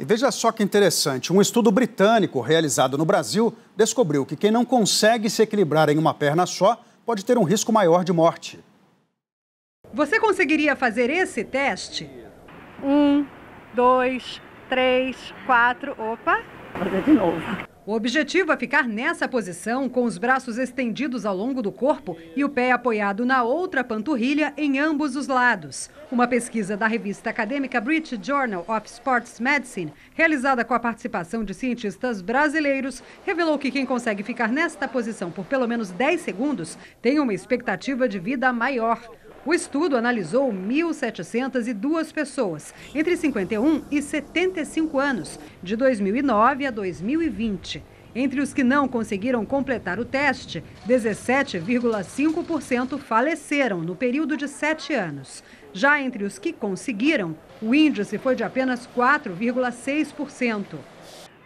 E veja só que interessante: um estudo britânico realizado no Brasil descobriu que quem não consegue se equilibrar em uma perna só pode ter um risco maior de morte. Você conseguiria fazer esse teste? Um, dois, três, quatro. Opa! Fazer de novo. O objetivo é ficar nessa posição, com os braços estendidos ao longo do corpo e o pé apoiado na outra panturrilha em ambos os lados. Uma pesquisa da revista acadêmica British Journal of Sports Medicine, realizada com a participação de cientistas brasileiros, revelou que quem consegue ficar nesta posição por pelo menos 10 segundos tem uma expectativa de vida maior. O estudo analisou 1.702 pessoas, entre 51 e 75 anos, de 2009 a 2020. Entre os que não conseguiram completar o teste, 17,5% faleceram no período de sete anos. Já entre os que conseguiram, o índice foi de apenas 4,6%.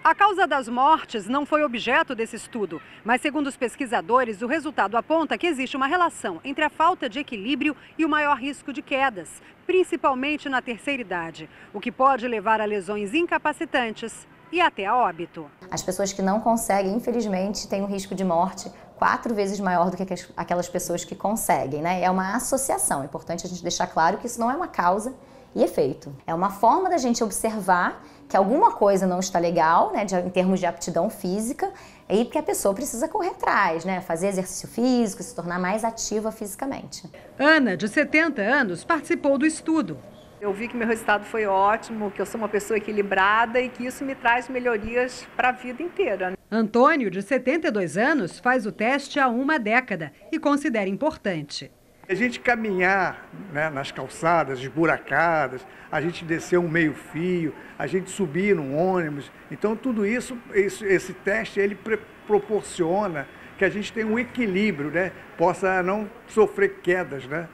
A causa das mortes não foi objeto desse estudo, mas, segundo os pesquisadores, o resultado aponta que existe uma relação entre a falta de equilíbrio e o maior risco de quedas, principalmente na terceira idade, o que pode levar a lesões incapacitantes e até a óbito. As pessoas que não conseguem, infelizmente, têm um risco de morte quatro vezes maior do que aquelas pessoas que conseguem, né? É uma associação. É importante a gente deixar claro que isso não é uma causa e efeito. É uma forma da gente observar que alguma coisa não está legal, né, de, em termos de aptidão física, e que a pessoa precisa correr atrás, né, fazer exercício físico, se tornar mais ativa fisicamente. Ana, de 70 anos, participou do estudo. Eu vi que meu resultado foi ótimo, que eu sou uma pessoa equilibrada e que isso me traz melhorias para a vida inteira. Antônio, de 72 anos, faz o teste há uma década e considera importante. A gente caminhar né, nas calçadas esburacadas, a gente descer um meio fio, a gente subir num ônibus. Então tudo isso, esse, esse teste, ele proporciona que a gente tenha um equilíbrio, né? Possa não sofrer quedas, né?